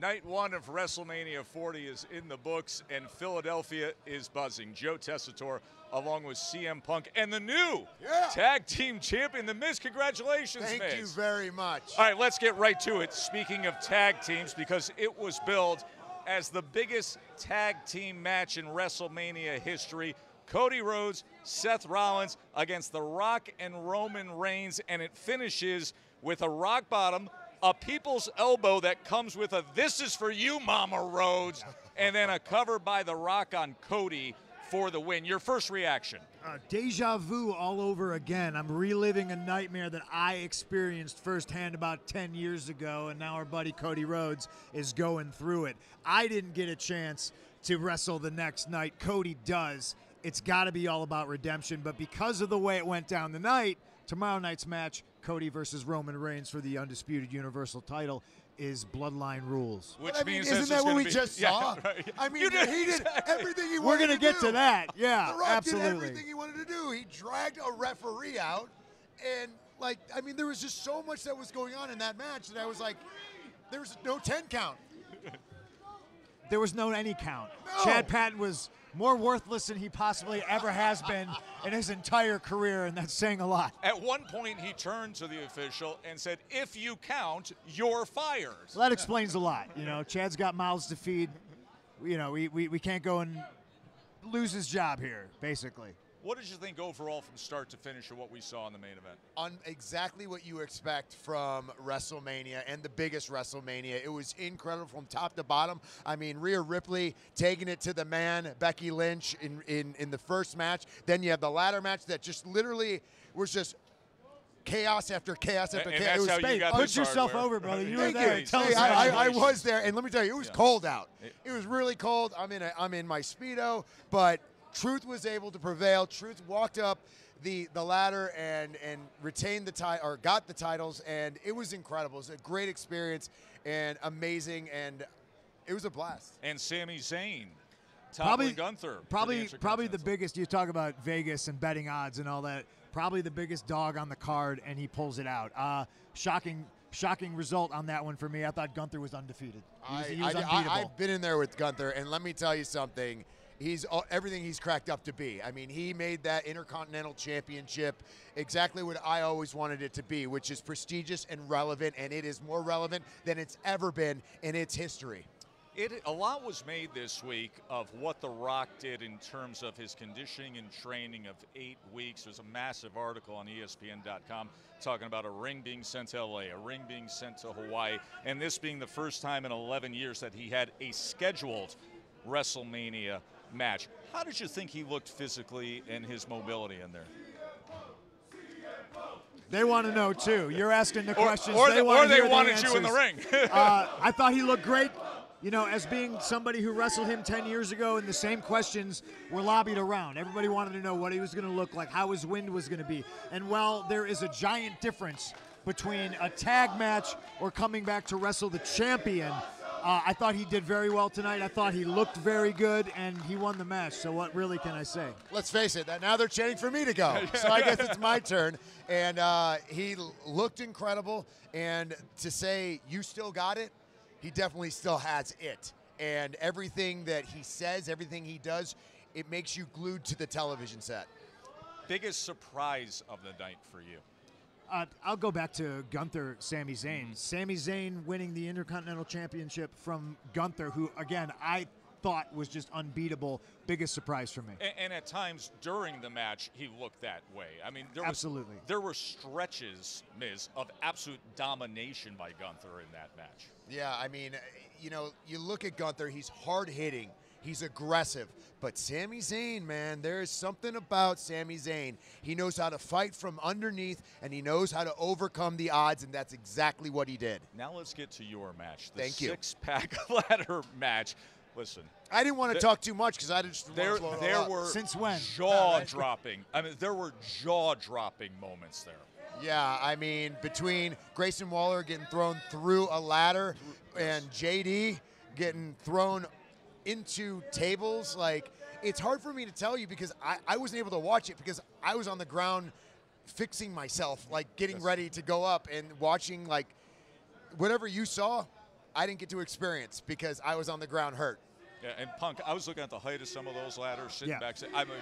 Night one of WrestleMania 40 is in the books, and Philadelphia is buzzing. Joe Tessitore, along with CM Punk, and the new Yeah. tag team champion, The Miz. Congratulations, Thank Miz. you very much. All right, let's get right to it. Speaking of tag teams, because it was billed as the biggest tag team match in WrestleMania history. Cody Rhodes, Seth Rollins against The Rock and Roman Reigns, and it finishes with a rock bottom, a people's elbow that comes with a "This is for you, Mama Rhodes," and then a cover by The Rock on Cody for the win. Your first reaction? Uh, deja vu all over again. I'm reliving a nightmare that I experienced firsthand about 10 years ago, and now our buddy Cody Rhodes is going through it. I didn't get a chance to wrestle the next night. Cody does. It's got to be all about redemption, but because of the way it went down the night, tomorrow night's match, Cody versus Roman Reigns for the undisputed Universal title, is Bloodline Rules. Which But I mean, means isn't that what we be- just Yeah, saw? right. I mean, You did he did everything he wanted. We're gonna to get do. to that. Yeah, The Rock absolutely. did everything he wanted to do. He dragged a referee out, and like, I mean, there was just so much that was going on in that match that I was like, there was no ten count. There was no any count. No. Chad Patton was more worthless than he possibly ever has been in his entire career, and that's saying a lot. At one point, he turned to the official and said, If you count, you're fired. So that explains a lot. You know, Chad's got mouths to feed. You know, we, we, we can't go and lose his job here, basically. What did you think overall from start to finish of what we saw in the main event? on exactly what you expect from WrestleMania and the biggest WrestleMania. It was incredible from top to bottom. I mean, Rhea Ripley taking it to the man, Becky Lynch in, in, in the first match. Then you have the ladder match that just literally was just chaos after chaos after And chaos. that's it was how you space. got Put yourself hardware. over, brother. You were Thank there. you. Tell Hey, us I, I. I was there, and let me tell you, it was Yeah. cold out. It- It was really cold. I'm in a, I'm in my speedo, but truth was able to prevail. Truth walked up the the ladder and and retained the title or got the titles, and it was incredible. It was a great experience and amazing, and it was a blast. And Sami Zayn, Probably toppling Gunther. for the Probably, probably the biggest. You talk about Vegas and betting odds and all that. Probably the biggest dog on the card, and he pulls it out. Uh, shocking, shocking result on that one for me. I thought Gunther was undefeated. He was, I, he was I, unbeatable. have been in there with Gunther, and let me tell you something. He's all- everything he's cracked up to be. I mean, he made that Intercontinental Championship exactly what I always wanted it to be, which is prestigious and relevant, and it is more relevant than it's ever been in its history. It, a lot was made this week of what The Rock did in terms of his conditioning and training of eight weeks. There's a massive article on ESPN.com talking about a ring being sent to LA, a ring being sent to Hawaii, and this being the first time in 11 years that he had a scheduled WrestleMania match. How did you think he looked physically and his mobility in there? They want to know too. You're asking the Or, questions. or they they, want or they hear the wanted you in the ring. uh, I thought he looked great. You know, as being somebody who wrestled him 10 years ago, and the same questions were lobbied around. Everybody wanted to know what he was going to look like, how his wind was going to be. And while there is a giant difference between a tag match or coming back to wrestle the champion, uh, I thought he did very well tonight. I thought he looked very good, and he won the match. So, what really can I say? Let's face it, now they're chanting for me to go. so I guess it's my turn. And uh, he looked incredible. And to say you still got it, he definitely still has it. And everything that he says, everything he does, it makes you glued to the television set. Biggest surprise of the night for you? Uh, I'll go back to Gunther, Sami Zayn. Sami Zayn winning the Intercontinental Championship from Gunther, who, again, I thought was just unbeatable. Biggest surprise for me. And, and at times during the match, he looked that way. I mean, there was, Absolutely. there were stretches, Miz, of absolute domination by Gunther in that match. Yeah, I mean, uh, you know, you look at Gunther, he's hard hitting, he's aggressive. But Sami Zayn, man, there is something about Sami Zayn. He knows how to fight from underneath and he knows how to overcome the odds, and that's exactly what he did. Now let's get to your match, the Thank you. six-pack ladder match. Listen, I didn't want to Th- talk too much because I just there to there were Since when? jaw-dropping. I mean, there were jaw-dropping moments there. Yeah, I mean, between Grayson Waller getting thrown through a ladder and JD getting thrown into tables, like, it's hard for me to tell you because I, I wasn't able to watch it because I was on the ground fixing myself, like getting Yes. ready to go up and watching, like, whatever you saw. I didn't get to experience because I was on the ground hurt. Yeah, and Punk, I was looking at the height of some of those ladders sitting Yeah. back. I mean,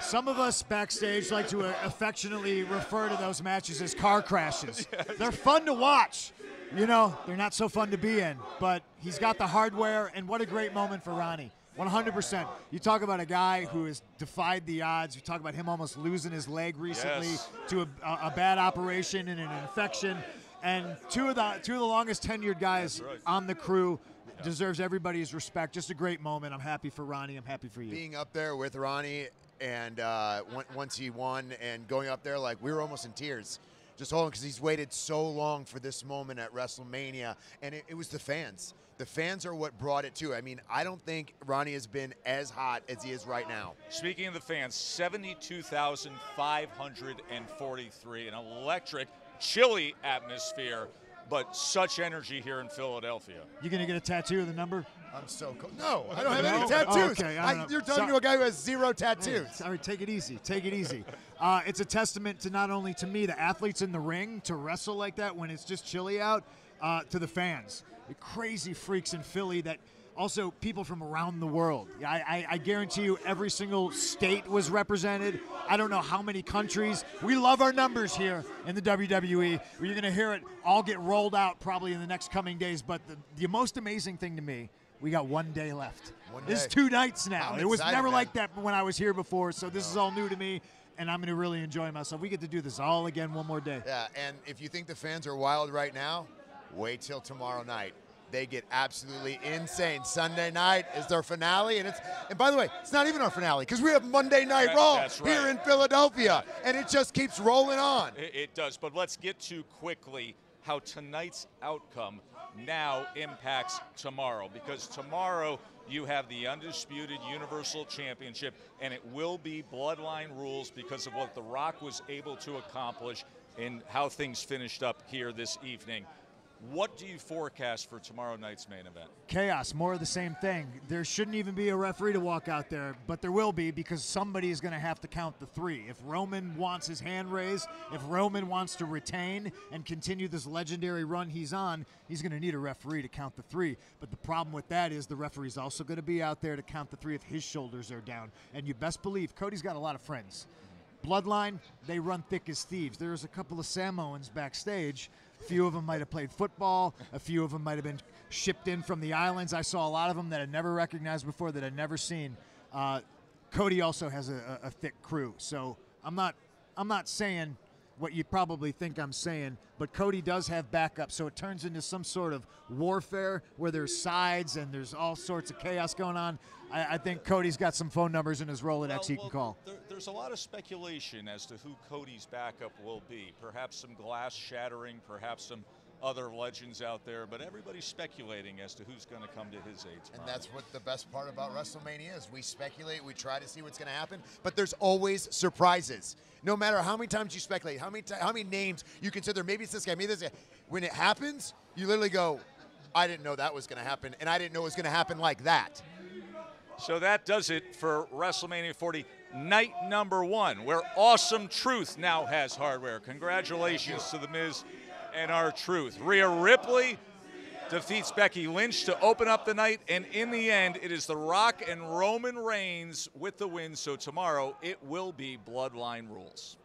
Some of us backstage like to uh, affectionately refer to those matches as car crashes. They're fun to watch. You know, they're not so fun to be in, but he's got the hardware, and what a great moment for Ronnie. 100%. You talk about a guy who has defied the odds. You talk about him almost losing his leg recently Yes. to a, a, a bad operation and an infection. And two of the two of the longest tenured guys right. on the crew deserves everybody's respect. Just a great moment. I'm happy for Ronnie. I'm happy for you. Being up there with Ronnie and uh, once he won and going up there, like we were almost in tears. Just holding because he's waited so long for this moment at WrestleMania, and it, it was the fans. The fans are what brought it to. I mean, I don't think Ronnie has been as hot as he is right now. Speaking of the fans, 72,543, an electric, chilly atmosphere, but such energy here in Philadelphia. You gonna get a tattoo of the number? I'm so cool. No, I don't have any tattoos. Okay, I don't know. you're talking Sorry. to a guy who has zero tattoos. Sorry, take it easy. Take it easy. Uh, it's a testament to not only to me, the athletes in the ring, to wrestle like that when it's just chilly out, uh, to the fans, the crazy freaks in Philly that. Also, people from around the world. I, I, I guarantee you, every single state was represented. I don't know how many countries. We love our numbers here in the WWE. You're going to hear it all get rolled out probably in the next coming days. But the, the most amazing thing to me, we got one day left. One This is two nights now. I'm it was never man. like that when I was here before, so this is all new to me, and I'm going to really enjoy myself. We get to do this all again one more day. Yeah, and if you think the fans are wild right now, wait till tomorrow night. They get absolutely insane. Sunday night is their finale, and it's and by the way, it's not even our finale because we have Monday Night That- Raw right. here in Philadelphia, and it just keeps rolling on. It, it does, but let's get to quickly how tonight's outcome now impacts tomorrow because tomorrow you have the undisputed Universal Championship and it will be bloodline rules because of what The Rock was able to accomplish and how things finished up here this evening. What do you forecast for tomorrow night's main event? Chaos, more of the same thing. There shouldn't even be a referee to walk out there, but there will be because somebody is going to have to count the three. If Roman wants his hand raised, if Roman wants to retain and continue this legendary run he's on, he's going to need a referee to count the three. But the problem with that is the referee's also going to be out there to count the three if his shoulders are down. And you best believe Cody's got a lot of friends. Bloodline, they run thick as thieves. There's a couple of Samoans backstage. A few of them might have played football. A few of them might have been shipped in from the islands. I saw a lot of them that I'd never recognized before, that I'd never seen. Uh, Cody also has a, a, a thick crew, so I'm not I'm not saying what you probably think I'm saying, but Cody does have backup, so it turns into some sort of warfare where there's sides and there's all sorts of chaos going on. I, I think Cody's got some phone numbers in his Rolodex he can call. There, there's a lot of speculation as to who Cody's backup will be. Perhaps some glass shattering, perhaps some other legends out there, but everybody's speculating as to who's going to come to his aid And that's what the best part about WrestleMania is. We speculate, we try to see what's going to happen, but there's always surprises. No matter how many times you speculate, how many how many names you consider, maybe it's this guy, maybe this guy. When it happens, you literally go, "I didn't know that was going to happen, and I didn't know it was going to happen like that." So that does it for WrestleMania 40, night number one, where Awesome Truth now has hardware. Congratulations to The Miz and our Truth. Rhea Ripley defeats Becky Lynch to open up the night, and in the end, it is The Rock and Roman Reigns with the win. So tomorrow, it will be Bloodline Rules.